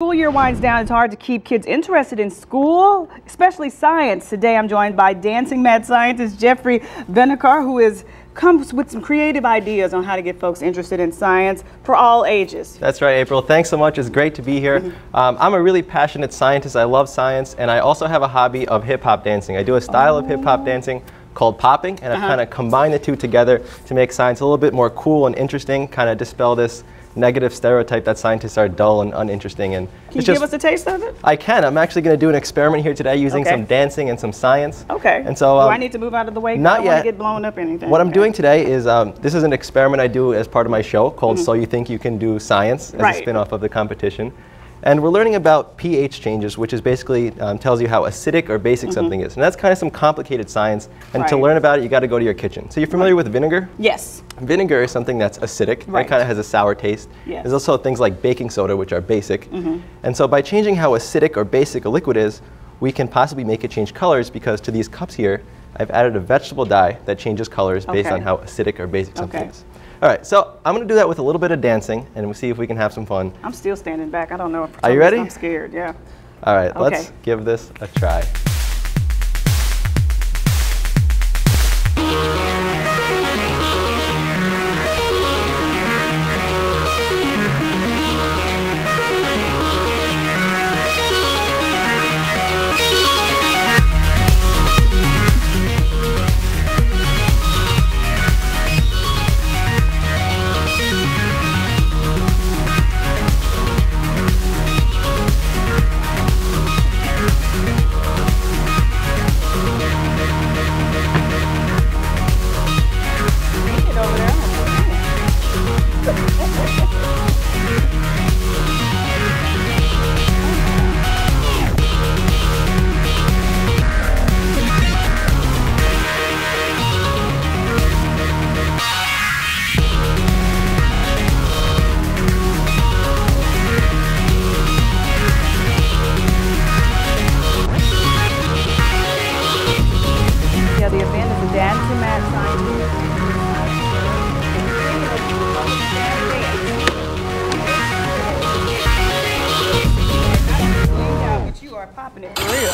School year winds down. It's hard to keep kids interested in school, especially science. Today I'm joined by dancing mad scientist Jeffrey Vinokur, who is comes with some creative ideas on how to get folks interested in science for all ages. That's right, April. Thanks so much. It's great to be here. Mm-hmm. Um, I'm a really passionate scientist. I love science, and I also have a hobby of hip hop dancing. I do a style of hip hop dancing called popping, and I've Uh-huh. kind of combined the two together to make science a little bit more cool and interesting, kind of dispel this negative stereotype that scientists are dull and uninteresting. And Can you it's give us a taste of it? I can. I'm actually going to do an experiment here today using Okay. some dancing and some science. Okay. And so do um, I need to move out of the way? not I don't yet. to get blown up or anything. What I'm doing today is um, this is an experiment I do as part of my show called So You Think You Can Do Science, as. Right. a spin-off of the competition. And we're learning about pH changes, which is basically um, tells you how acidic or basic something is. And that's kind of some complicated science. And to Mm-hmm. Learn about it, you got to go to your kitchen. So you're familiar with vinegar? Yes. Vinegar is something that's acidic. Right. It kind of has a sour taste. Yes. There's also things like baking soda, which are basic. Mm -hmm. And so by changing how acidic or basic a liquid is, we can possibly make it change colors because to these cups here, I've added a vegetable dye that changes colors based on how acidic or basic something Okay. is. All right, so I'm going to do that with a little bit of dancing, and we'll see if we can have some fun. I'm still standing back. I don't know if Are you ready? I'm scared. Yeah. All right, Okay. let's give this a try. But are popping it for real.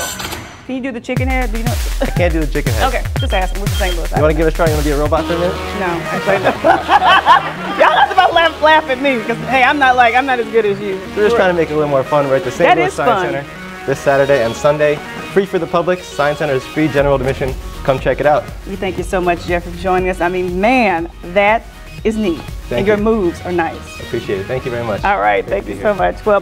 Can you do the chicken head? Do you know? I can't do the chicken head. Okay, just asking. What's the St. Louis? You want to give it a try? You want to be a robot for a minute? No. Y'all have to about laugh, laugh at me because hey, I'm not like I'm not as good as you. We're just trying to make it a little more fun. We're at the St. That Louis is Science fun. Center this Saturday and Sunday. Free for the public. Science Center is free general admission. Come check it out. We thank you so much, Jeff, for joining us. I mean, man, that is neat, Thank and your moves are nice. Appreciate it. Thank you very much. All right, Great thank you so much. Well.